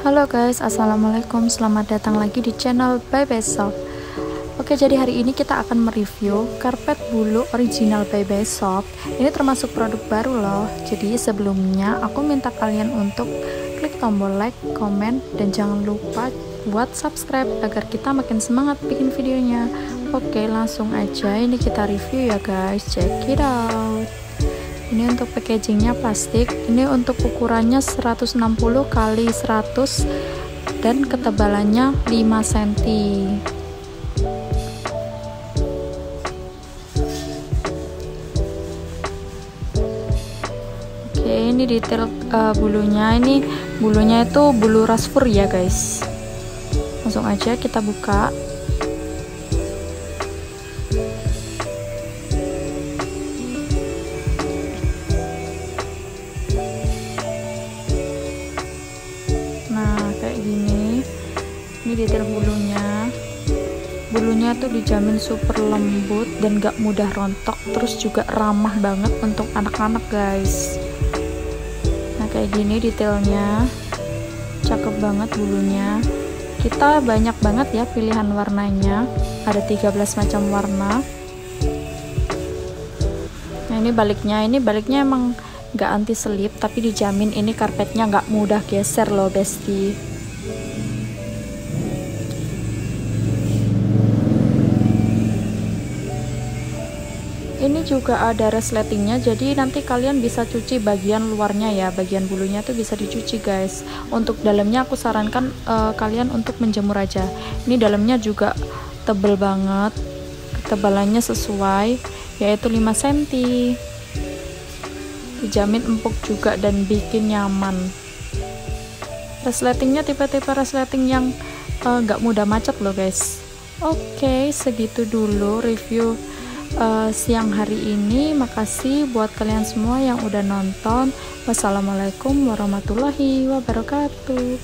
Halo guys, assalamualaikum. Selamat datang lagi di channel By Besok. Oke, jadi hari ini kita akan mereview karpet bulu original By Besok. Ini termasuk produk baru loh. Jadi sebelumnya aku minta kalian untuk klik tombol like, komen, dan jangan lupa buat subscribe agar kita makin semangat bikin videonya. Oke, langsung aja ini kita review ya guys. Check it out ini untuk packagingnya plastik ini untuk ukurannya 160 kali 100 dan ketebalannya 5 cm oke ini detail uh, bulunya. Ini bulunya itu bulu rasfur ya guys. Langsung aja kita buka ini detail bulunya. Bulunya tuh dijamin super lembut dan gak mudah rontok terus juga ramah banget untuk anak-anak guys. Nah kayak gini detailnya. Cakep banget bulunya. Kita banyak banget ya pilihan warnanya. Ada 13 macam warna. Nah ini baliknya. Ini baliknya emang gak anti selip tapi dijamin ini karpetnya gak mudah geser loh bestie ini juga ada resletingnya jadi nanti kalian bisa cuci bagian luarnya ya bagian bulunya tuh bisa dicuci guys. Untuk dalamnya aku sarankan uh, kalian untuk menjemur aja. Ini dalamnya juga tebel banget. Ketebalannya sesuai yaitu 5 cm dijamin empuk juga dan bikin nyaman. Resletingnya tipe-tipe resleting yang uh, gak mudah macet loh guys. Oke okay, segitu dulu review uh, siang hari ini. Makasih buat kalian semua yang udah nonton. Wassalamualaikum warahmatullahi wabarakatuh.